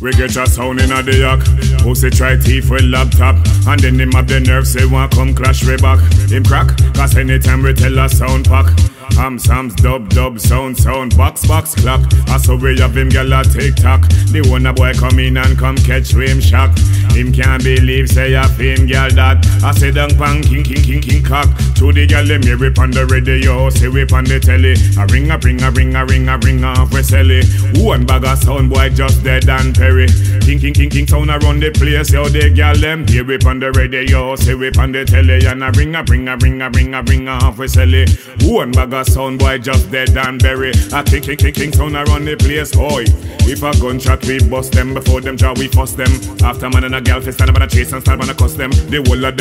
We get a sound in a the yak. Pussy try thief with laptop. And then him have the nerve say want come clash way back. Him crack, cause anytime we tell a sound pack. Ham Sam's dub dub sound sound box box clock. I saw we have him gyal a tick tock. The one a boy come in and come catch him shock. Him can't believe say a him gyal that. I say down pang king king king king cock. To the gyal them here on the radio, say we on the telly. A ring a ring a ring a ring a ring off we sell it. One bag of sound boy just dead and Perry. King king king king sound around the place, yo the gyal them here we on the radio, say we on the telly. And a ring a ring a ring a ring a ring off we sell it. One bag of sound boy just dead and bury. A king king king king sound around the place, boy. If a gunshot we bust them before them jaw we fuss them. After man and a gal fi stand up and a chase and start and a cuss them. The whole of them